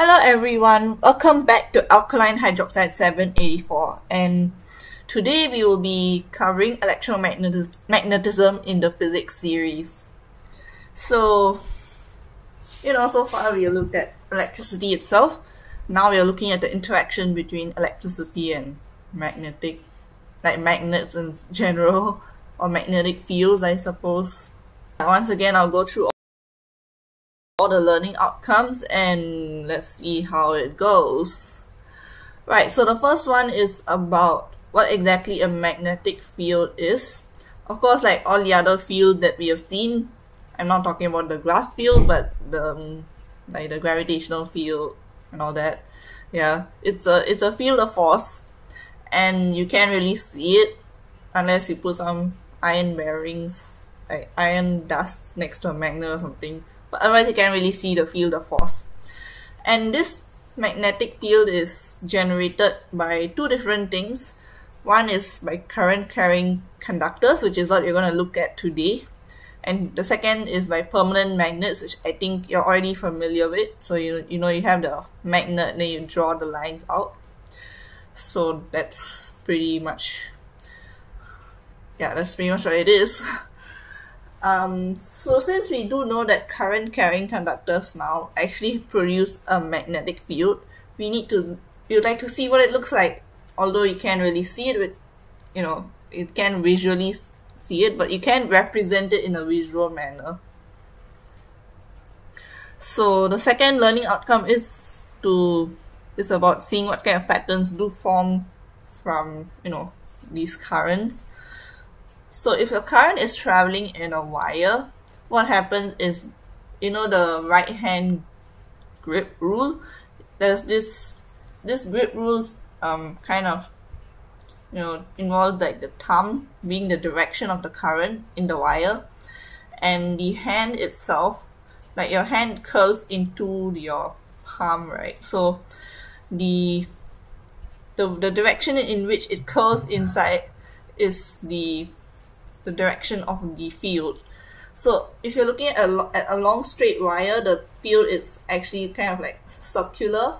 Hello everyone, welcome back to Alkaline Hydroxide 784 and today we will be covering electromagnetism in the physics series. So, you know, so far we looked at electricity itself, now we are looking at the interaction between electricity and magnetic, like magnets in general, or magnetic fields I suppose. Once again I'll go through all the learning outcomes and let's see how it goes. Right, so the first one is about what exactly a magnetic field is. Of course, like all the other fields that we have seen, I'm not talking about the glass field, but the um, like the gravitational field and all that. Yeah, it's a it's a field of force, and you can't really see it unless you put some iron bearings, like iron dust next to a magnet or something otherwise you can't really see the field of force. And this magnetic field is generated by two different things. One is by current carrying conductors, which is what you're going to look at today. And the second is by permanent magnets, which I think you're already familiar with. So you, you know you have the magnet, then you draw the lines out. So that's pretty much, yeah, that's pretty much what it is. Um, so since we do know that current carrying conductors now actually produce a magnetic field, we need to would like to see what it looks like. Although you can't really see it with, you know, you can visually see it, but you can represent it in a visual manner. So the second learning outcome is to is about seeing what kind of patterns do form from you know these currents so if your current is traveling in a wire, what happens is, you know, the right hand grip rule, there's this, this grip rule um, kind of, you know, involves like the thumb being the direction of the current in the wire and the hand itself, like your hand curls into your palm, right? So the the, the direction in which it curls inside is the the direction of the field. So if you're looking at a, at a long straight wire, the field is actually kind of like circular,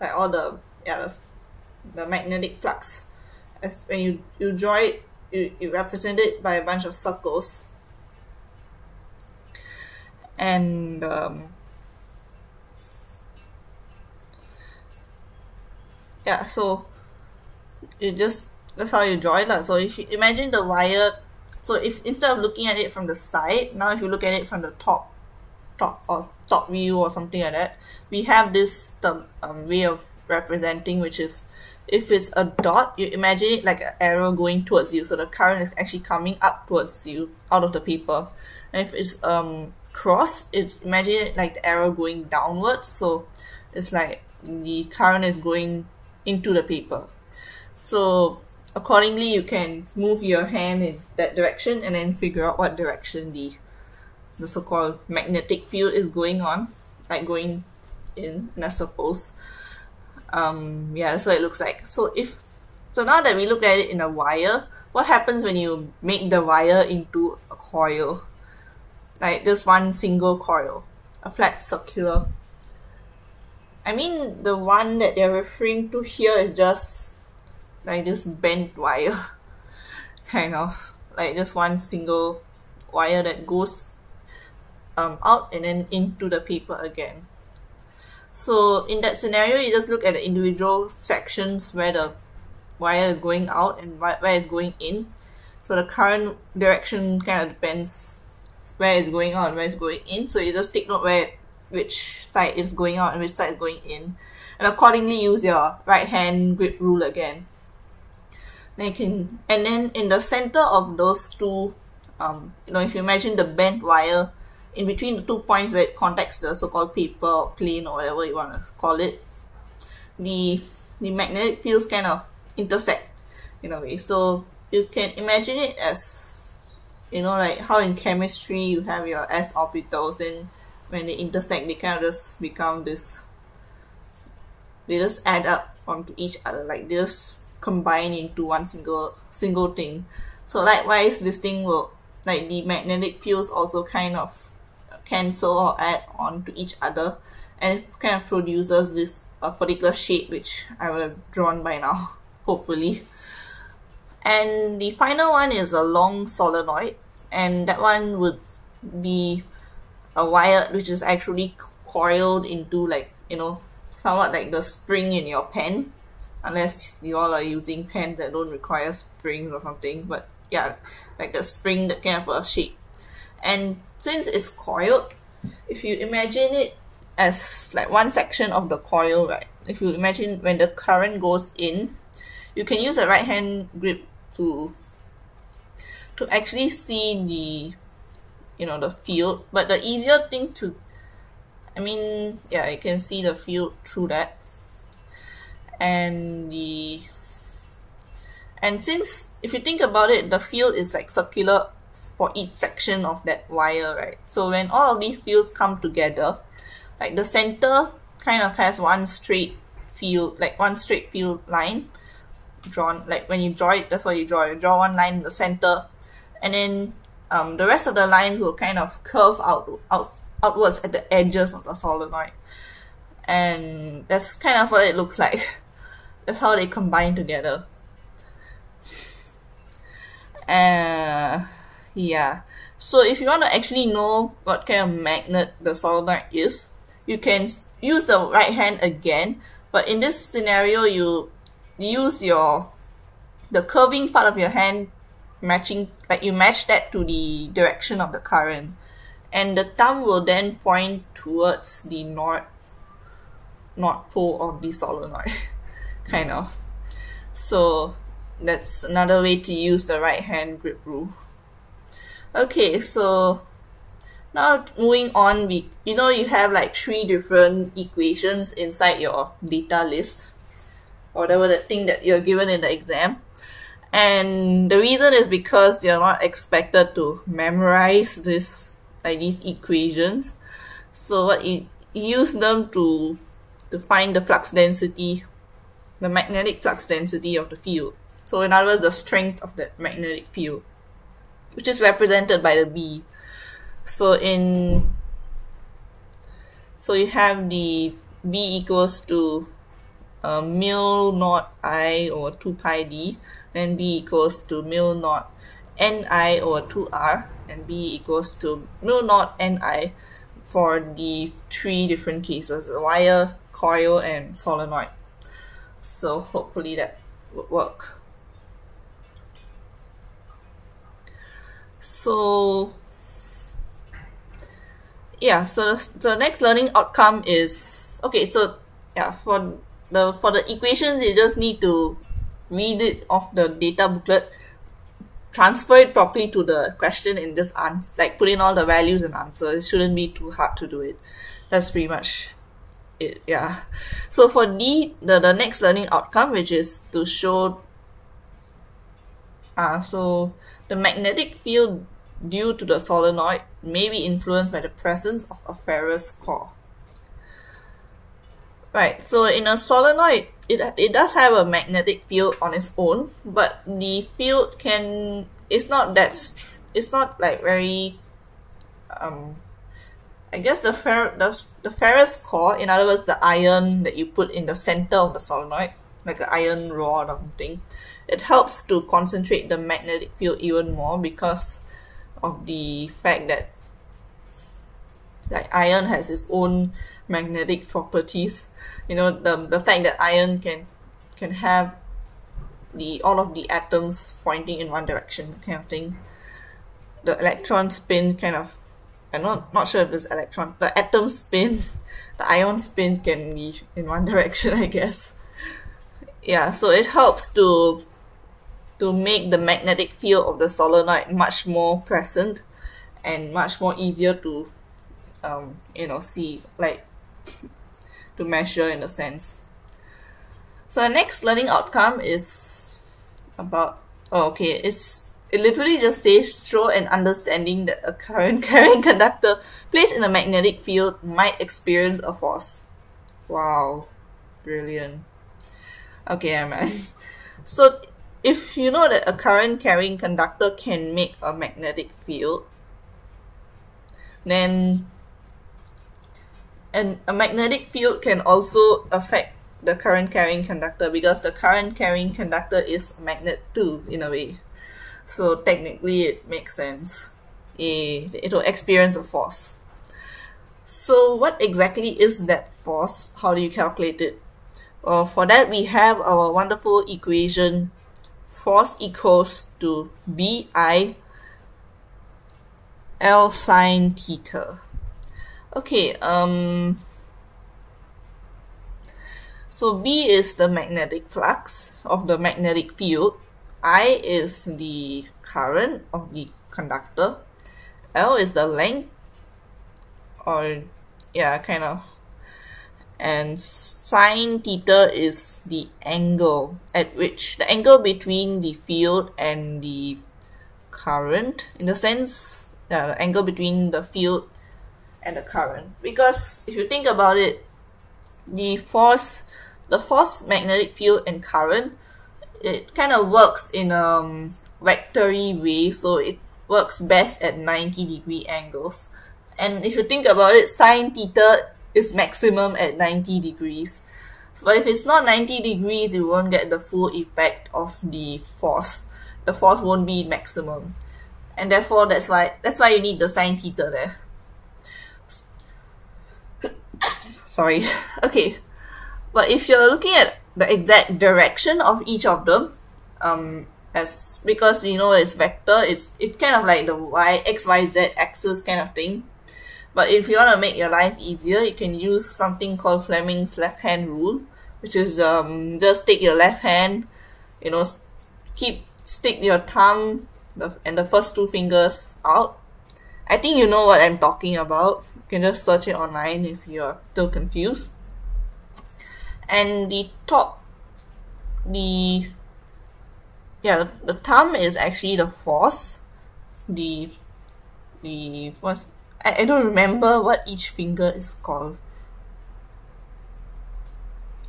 like all the yeah the, the magnetic flux. As when you you draw it, you, you represent it by a bunch of circles. And um, yeah, so you just that's how you draw it. Like. So if you imagine the wire so if instead of looking at it from the side, now if you look at it from the top, top or top view or something like that, we have this um, um, way of representing, which is if it's a dot, you imagine it like an arrow going towards you. So the current is actually coming up towards you out of the paper. And if it's um cross, it's imagine it like the arrow going downwards. So it's like the current is going into the paper. So accordingly you can move your hand in that direction and then figure out what direction the the so-called magnetic field is going on like going in and I suppose. Um yeah that's what it looks like. So if so now that we looked at it in a wire what happens when you make the wire into a coil? Like just one single coil a flat circular. I mean the one that they're referring to here is just like this bent wire kind of like just one single wire that goes um, out and then into the paper again. So in that scenario you just look at the individual sections where the wire is going out and where it's going in. So the current direction kind of depends where it's going out where it's going in. So you just take note where which side is going out and which side is going in. And accordingly use your right hand grip rule again then can and then in the center of those two um, you know if you imagine the bent wire in between the two points where it contacts the so-called paper or plane or whatever you want to call it the the magnetic fields kind of intersect in a way. So you can imagine it as you know like how in chemistry you have your s orbitals then when they intersect they kind of just become this they just add up onto each other like this combine into one single single thing. So likewise, this thing will like the magnetic fields also kind of cancel or add on to each other, and it kind of produces this a particular shape which I will have drawn by now, hopefully. And the final one is a long solenoid, and that one would be a wire which is actually coiled into like you know somewhat like the spring in your pen unless you all are using pens that don't require springs or something but yeah like the spring that can have a shape. And since it's coiled if you imagine it as like one section of the coil right if you imagine when the current goes in you can use a right hand grip to to actually see the you know the field. But the easier thing to I mean yeah you can see the field through that and the and since if you think about it the field is like circular for each section of that wire right? So when all of these fields come together like the center kind of has one straight field like one straight field line drawn like when you draw it that's what you draw. You draw one line in the center and then um, the rest of the lines will kind of curve out, out outwards at the edges of the solenoid. And that's kind of what it looks like that's how they combine together. Uh, yeah. So if you want to actually know what kind of magnet the solenoid is you can use the right hand again. But in this scenario you use your the curving part of your hand matching like you match that to the direction of the current. And the thumb will then point towards the north north pole of the solenoid kind of. So that's another way to use the right hand grip rule. Okay so now moving on we you know you have like three different equations inside your data list or whatever the thing that you're given in the exam. And the reason is because you're not expected to memorize this like these equations. So what you, use them to to find the flux density the magnetic flux density of the field so in other words the strength of the magnetic field which is represented by the B so in so you have the B equals to uh, mu naught I or 2 pi d then B equals to mu naught Ni or 2R and B equals to mu naught Ni for the three different cases, wire, coil, and solenoid. So hopefully that would work. So yeah, so the, the next learning outcome is okay. So yeah, for the for the equations, you just need to read it off the data booklet transfer it properly to the question and just answer, like put in all the values and answer. It shouldn't be too hard to do it. That's pretty much it. Yeah. So for D, the, the next learning outcome, which is to show, uh, so the magnetic field due to the solenoid may be influenced by the presence of a ferrous core. Right, so in a solenoid, it, it does have a magnetic field on its own, but the field can, it's not that, it's not like very, um, I guess the, fer the, the ferrous core, in other words, the iron that you put in the center of the solenoid, like an iron rod or something, it helps to concentrate the magnetic field even more because of the fact that like iron has its own magnetic properties. You know the the fact that iron can can have the all of the atoms pointing in one direction kind of thing. The electron spin kind of I'm not not sure if it's electron the atom spin the ion spin can be in one direction I guess. Yeah so it helps to to make the magnetic field of the solenoid much more present and much more easier to um, you know see like to measure in a sense. So the next learning outcome is about oh okay it's it literally just says show an understanding that a current carrying conductor placed in a magnetic field might experience a force. Wow. Brilliant. Okay man so if you know that a current carrying conductor can make a magnetic field then and a magnetic field can also affect the current carrying conductor because the current carrying conductor is a magnet too in a way so technically it makes sense. It, will experience a force. So what exactly is that force? How do you calculate it? Well for that we have our wonderful equation. Force equals to bi l sine theta. Okay um so B is the magnetic flux of the magnetic field. I is the current of the conductor. L is the length. Or yeah kind of. And sine theta is the angle at which the angle between the field and the current. In the sense yeah, the angle between the field and the current. Because if you think about it the force the force magnetic field and current it kind of works in a um, vectory way so it works best at 90 degree angles. And if you think about it sine theta is maximum at 90 degrees. So but if it's not 90 degrees you won't get the full effect of the force. The force won't be maximum. And therefore that's why that's why you need the sine theta there. Sorry. Okay. But if you're looking at the exact direction of each of them, um, as because you know it's vector, it's it's kind of like the y x y z axis kind of thing. But if you want to make your life easier, you can use something called Fleming's left hand rule, which is um just take your left hand, you know, keep stick your thumb the, and the first two fingers out. I think you know what I'm talking about. You can just search it online if you're still confused and the top the yeah the, the thumb is actually the force. The the first I, I don't remember what each finger is called.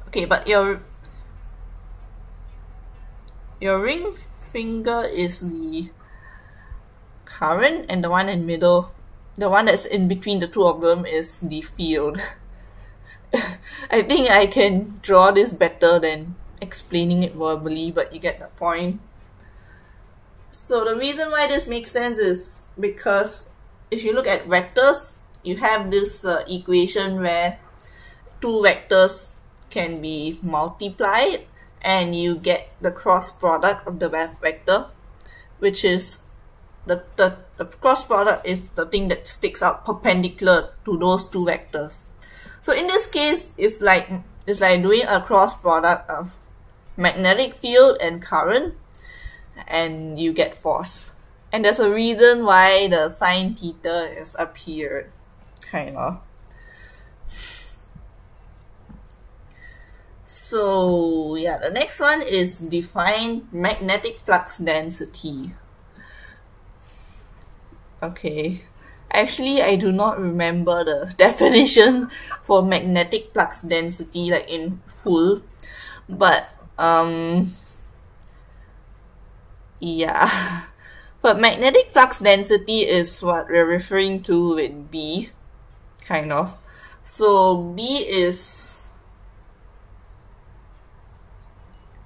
Okay but your your ring finger is the current and the one in middle the one that's in between the two of them is the field I think I can draw this better than explaining it verbally, but you get the point. So the reason why this makes sense is because if you look at vectors, you have this uh, equation where two vectors can be multiplied and you get the cross product of the vector, which is the, the, the cross product is the thing that sticks out perpendicular to those two vectors. So in this case, it's like it's like doing a cross product of magnetic field and current, and you get force. And there's a reason why the sine theta is appeared, kind of. So yeah, the next one is define magnetic flux density. Okay. Actually, I do not remember the definition for magnetic flux density like in full, but um, yeah. But magnetic flux density is what we're referring to with B, kind of. So B is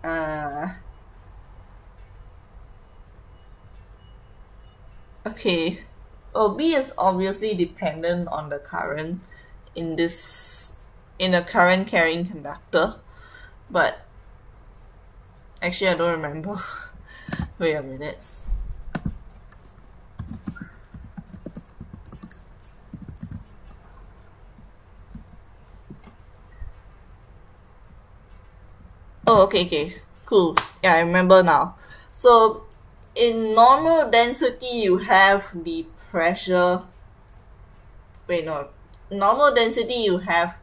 uh, okay oh B is obviously dependent on the current in this in a current carrying conductor but actually I don't remember wait a minute Oh, okay, okay. Cool. Yeah, I remember now. So, in normal density, you have the pressure. Wait no. Normal density you have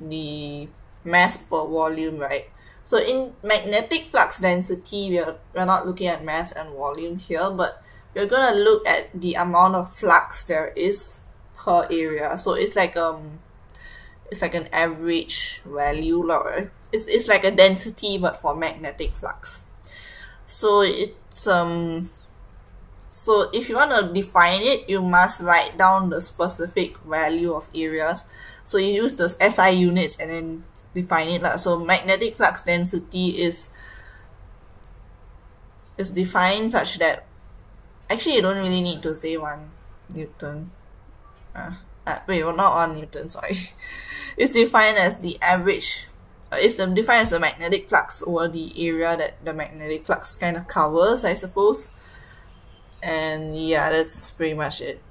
the mass per volume right? So in magnetic flux density we are, we're not looking at mass and volume here but we're gonna look at the amount of flux there is per area. So it's like um it's like an average value or it's, it's like a density but for magnetic flux. So it's um so if you want to define it, you must write down the specific value of areas. So you use those SI units and then define it. Like. So magnetic flux density is is defined such that actually you don't really need to say one Newton. Uh, uh, wait, well, not one Newton, sorry. it's defined as the average uh, it's defined as the magnetic flux over the area that the magnetic flux kind of covers, I suppose. And yeah, that's pretty much it.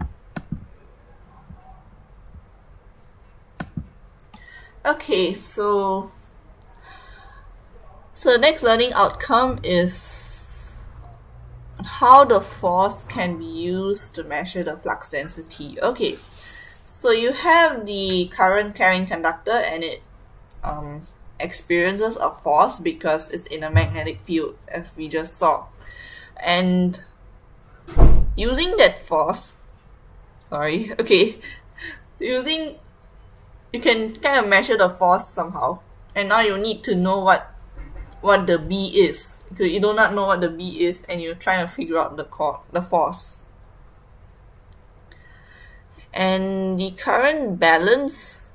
Okay, so so the next learning outcome is how the force can be used to measure the flux density. Okay, so you have the current carrying conductor and it um, experiences a force because it's in a magnetic field as we just saw. And using that force, sorry, okay, using you can kind of measure the force somehow and now you need to know what what the B is. Because you do not know what the B is and you're trying to figure out the core, the force. And the current balance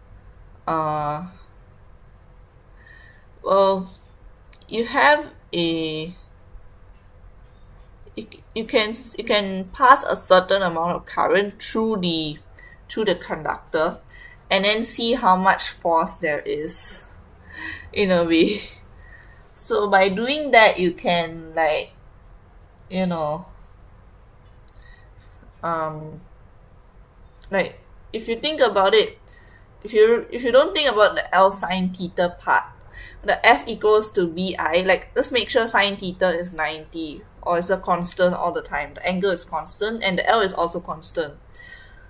uh well you have a you, can you can pass a certain amount of current through the through the conductor and then see how much force there is in a way. So by doing that you can like you know um like if you think about it if you if you don't think about the L sine theta part the F equals to BI like let's make sure sine theta is 90 or it's a constant all the time the angle is constant and the L is also constant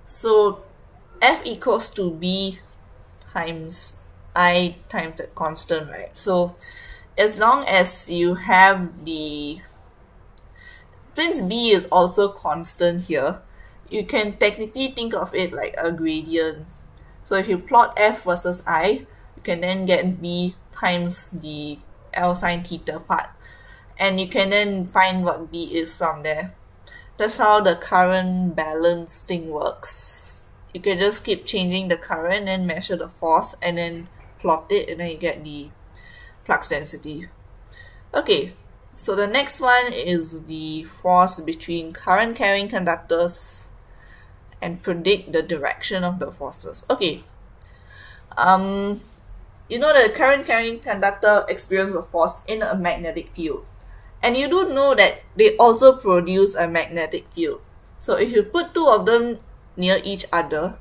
so F equals to B times I times that constant, right? So as long as you have the, since B is also constant here, you can technically think of it like a gradient. So if you plot F versus I, you can then get B times the L sine theta part. And you can then find what B is from there. That's how the current balance thing works you can just keep changing the current and measure the force and then plot it and then you get the flux density. Okay, so the next one is the force between current carrying conductors and predict the direction of the forces. Okay, um, you know that the current carrying conductor experiences a force in a magnetic field. And you do know that they also produce a magnetic field. So if you put two of them near each other,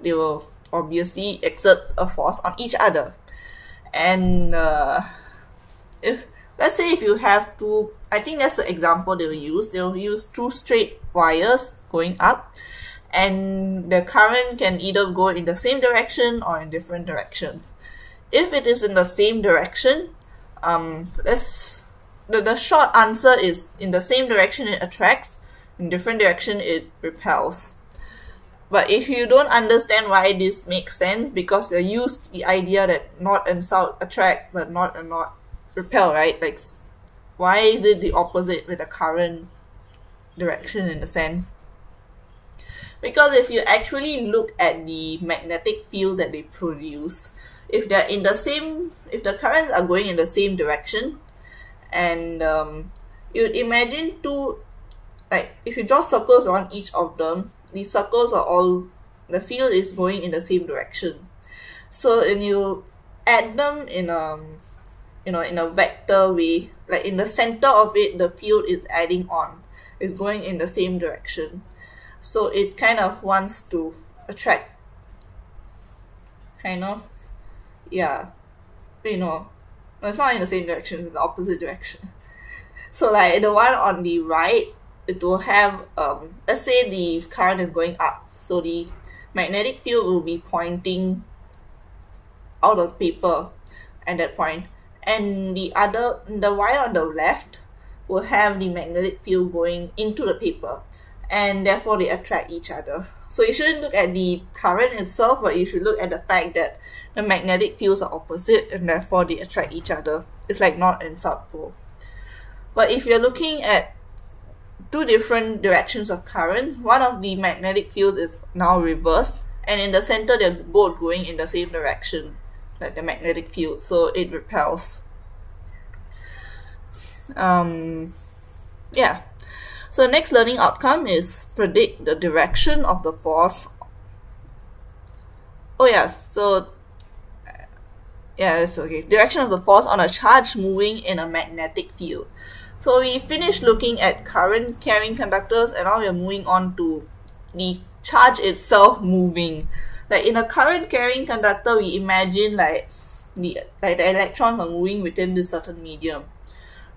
they will obviously exert a force on each other. And uh, if let's say if you have two, I think that's the example they will use. They will use two straight wires going up, and the current can either go in the same direction or in different directions. If it is in the same direction, um, let's the, the short answer is in the same direction it attracts, in different direction it repels. But if you don't understand why this makes sense, because you're used the idea that north and south attract, but north and north repel, right? Like, why is it the opposite with the current direction in a sense? Because if you actually look at the magnetic field that they produce, if they're in the same, if the currents are going in the same direction, and um, you'd imagine two, like if you draw circles around each of them, the circles are all the field is going in the same direction. So when you add them in a you know in a vector way like in the center of it the field is adding on is going in the same direction. So it kind of wants to attract kind of yeah. You know it's not in the same direction it's in the opposite direction. So like the one on the right it will have um, let's say the current is going up so the magnetic field will be pointing out of paper at that point. And the other the wire on the left will have the magnetic field going into the paper and therefore they attract each other so you shouldn't look at the current itself but you should look at the fact that the magnetic fields are opposite and therefore they attract each other. It's like north and south pole. But if you're looking at two different directions of currents. One of the magnetic fields is now reversed and in the center they're both going in the same direction like the magnetic field. So it repels. Um, yeah so next learning outcome is predict the direction of the force. Oh yeah so yeah it's okay. Direction of the force on a charge moving in a magnetic field. So we finished looking at current carrying conductors and now we're moving on to the charge itself moving. Like in a current carrying conductor we imagine like the like the electrons are moving within this certain medium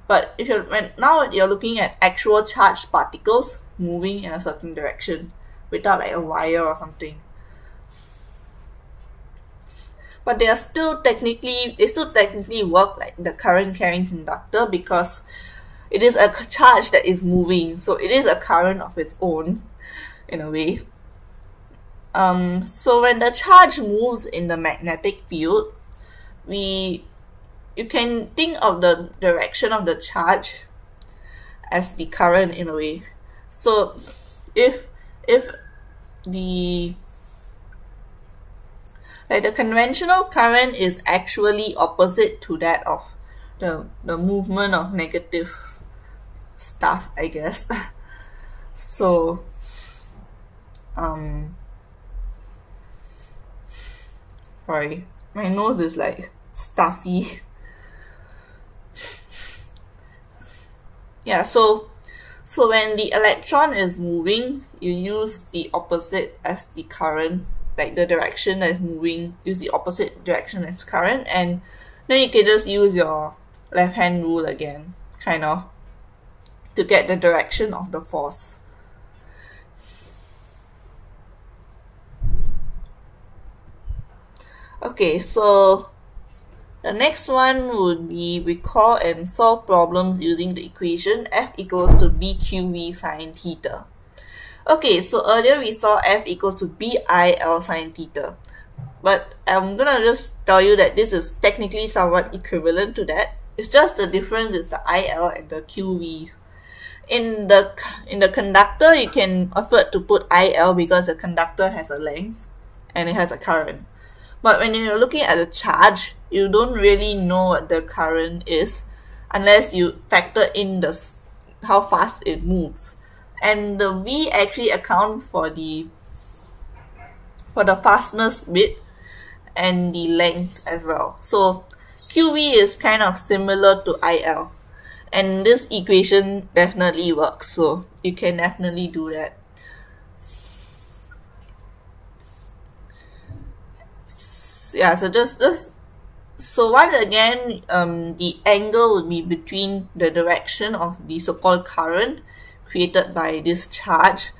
but if you're now you're looking at actual charged particles moving in a certain direction without like a wire or something. But they are still technically they still technically work like the current carrying conductor because it is a charge that is moving. So it is a current of its own in a way. Um, so when the charge moves in the magnetic field we you can think of the direction of the charge as the current in a way. So if if the like the conventional current is actually opposite to that of the the movement of negative stuff I guess. So um sorry my nose is like stuffy yeah so so when the electron is moving you use the opposite as the current like the direction that is moving use the opposite direction as current and then you can just use your left hand rule again kind of to get the direction of the force. Okay so the next one would be recall and solve problems using the equation f equals to bqv sine theta. Okay, so earlier we saw f equals to bil sine theta. But I'm gonna just tell you that this is technically somewhat equivalent to that. It's just the difference is the il and the qv. In the in the conductor, you can afford to put il because the conductor has a length and it has a current. But when you're looking at the charge, you don't really know what the current is unless you factor in the how fast it moves. And the V actually account for the for the fastness bit and the length as well. So QV is kind of similar to IL. And this equation definitely works, so you can definitely do that. Yeah so just just so once again um, the angle would be between the direction of the so-called current created by this charge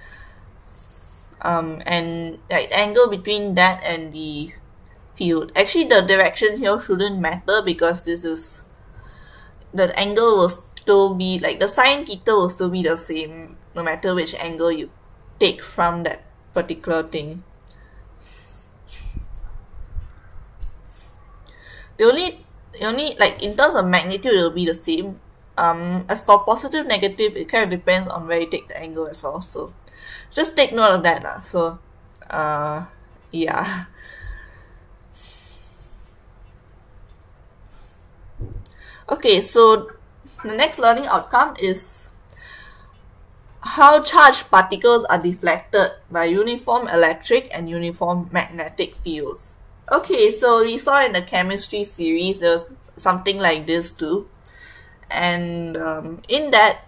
um, and like angle between that and the field. Actually the direction here shouldn't matter because this is the angle will still be like the sine theta will still be the same no matter which angle you take from that particular thing the only the only like in terms of magnitude it will be the same. Um as for positive negative it kind of depends on where you take the angle as well so just take note of that lah. so uh yeah. Okay so the next learning outcome is how charged particles are deflected by uniform electric and uniform magnetic fields Okay, so we saw in the chemistry series there's something like this too. And um, in that,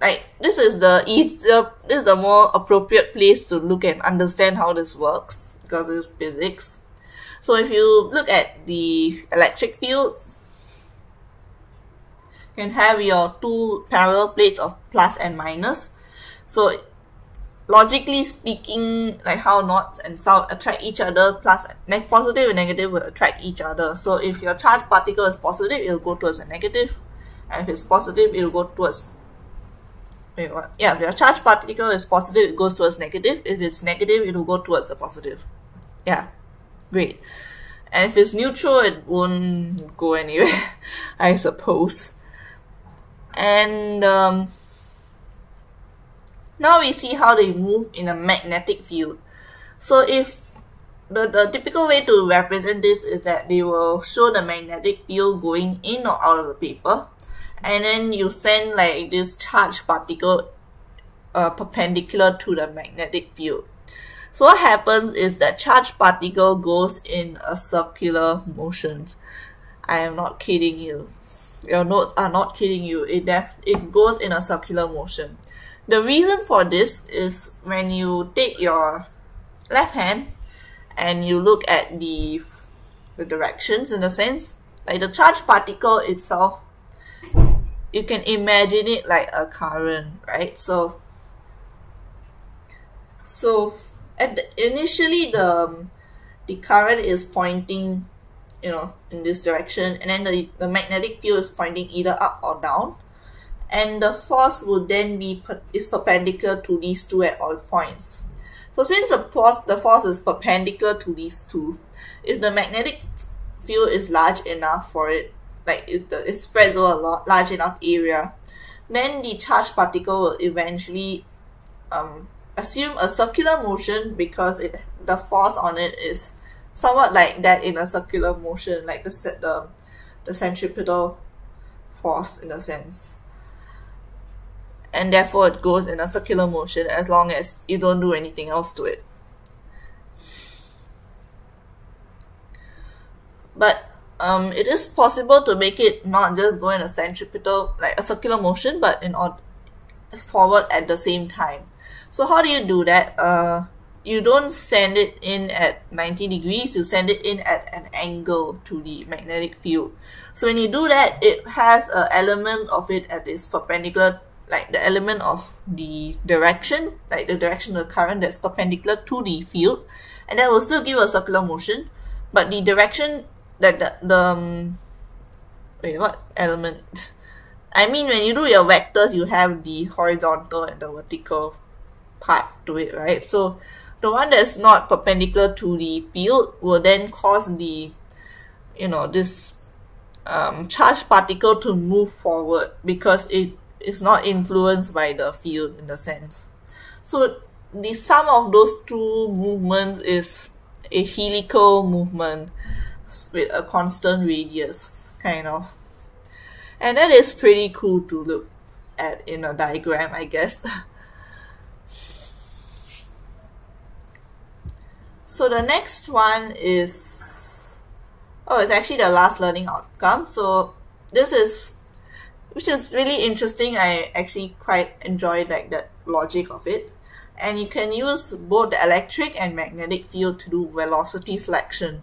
like this is the easier, this is the more appropriate place to look and understand how this works because it's physics. So if you look at the electric field, you can have your two parallel plates of plus and minus. So logically speaking, like how north and south attract each other, plus positive and negative will attract each other. So if your charged particle is positive, it will go towards a negative, and if it's positive, it will go towards. Wait, what? Yeah, if your charged particle is positive, it goes towards negative. If it's negative, it will go towards a positive. Yeah, great. And if it's neutral, it won't go anywhere, I suppose. And um, now we see how they move in a magnetic field. So if the, the typical way to represent this is that they will show the magnetic field going in or out of the paper and then you send like this charged particle uh, perpendicular to the magnetic field. So what happens is that charged particle goes in a circular motion. I am not kidding you. Your notes are not kidding you. It def it goes in a circular motion. The reason for this is when you take your left hand and you look at the the directions in a sense, like the charged particle itself, you can imagine it like a current, right? So so at the, initially the the current is pointing you know in this direction and then the, the magnetic field is pointing either up or down and the force would then be is perpendicular to these two at all points so since the force the force is perpendicular to these two if the magnetic field is large enough for it like the, it spreads over a lot, large enough area then the charged particle will eventually um, assume a circular motion because it the force on it is somewhat like that in a circular motion, like the the the centripetal force in a sense. And therefore it goes in a circular motion as long as you don't do anything else to it. But um, it is possible to make it not just go in a centripetal, like a circular motion, but in or forward at the same time. So how do you do that? Uh, you don't send it in at 90 degrees, you send it in at an angle to the magnetic field. So when you do that, it has an element of it at this perpendicular, like the element of the direction, like the direction of the current that's perpendicular to the field, and that will still give a circular motion, but the direction that the, the um, wait, what element? I mean, when you do your vectors, you have the horizontal and the vertical part to it, right? So the one that's not perpendicular to the field will then cause the, you know, this um, charged particle to move forward because it is not influenced by the field in the sense. So the sum of those two movements is a helical movement with a constant radius, kind of. And that is pretty cool to look at in a diagram, I guess. So the next one is, oh, it's actually the last learning outcome. So this is, which is really interesting. I actually quite enjoy like the logic of it. And you can use both the electric and magnetic field to do velocity selection.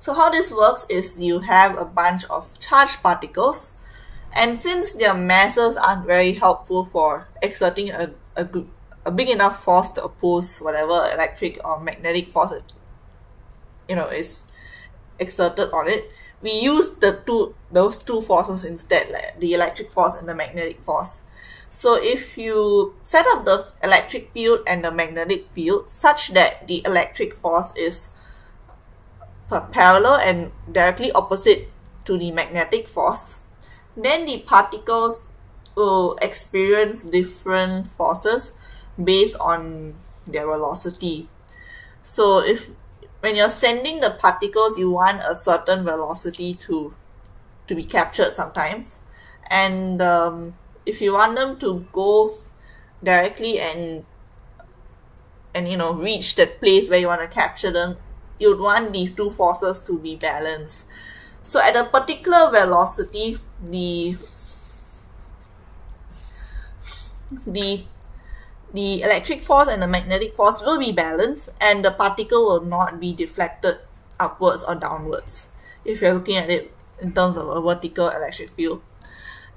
So how this works is you have a bunch of charged particles and since their masses aren't very helpful for exerting a, a a big enough force to oppose whatever electric or magnetic force it, you know is exerted on it we use the two those two forces instead like the electric force and the magnetic force so if you set up the electric field and the magnetic field such that the electric force is parallel and directly opposite to the magnetic force then the particles will experience different forces based on their velocity. So if when you're sending the particles, you want a certain velocity to to be captured sometimes, and um, if you want them to go directly and and you know reach that place where you want to capture them, you'd want these two forces to be balanced. So at a particular velocity, the the the electric force and the magnetic force will be balanced and the particle will not be deflected upwards or downwards if you're looking at it in terms of a vertical electric field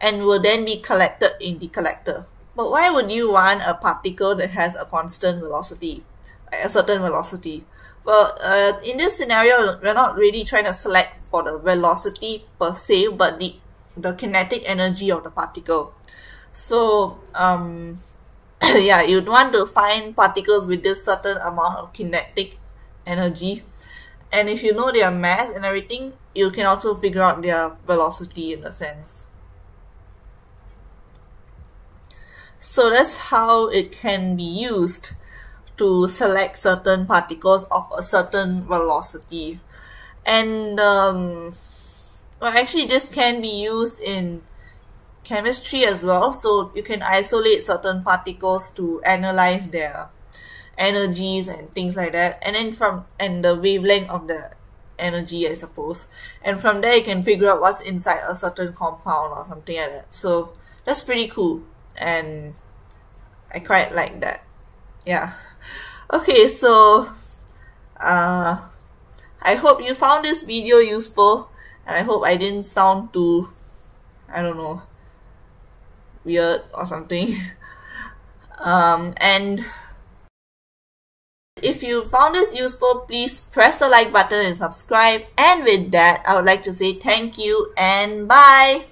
and will then be collected in the collector. But why would you want a particle that has a constant velocity, a certain velocity? Well, uh, in this scenario, we're not really trying to select for the velocity per se, but the, the kinetic energy of the particle. So, um, yeah, you'd want to find particles with this certain amount of kinetic energy. And if you know their mass and everything, you can also figure out their velocity in a sense. So that's how it can be used to select certain particles of a certain velocity and um, well actually this can be used in chemistry as well. So you can isolate certain particles to analyze their energies and things like that. And then from and the wavelength of the energy I suppose. And from there you can figure out what's inside a certain compound or something like that. So that's pretty cool. And I quite like that. Yeah. Okay so uh I hope you found this video useful. And I hope I didn't sound too I don't know weird or something um and if you found this useful, please press the like button and subscribe. And with that, I would like to say thank you and bye.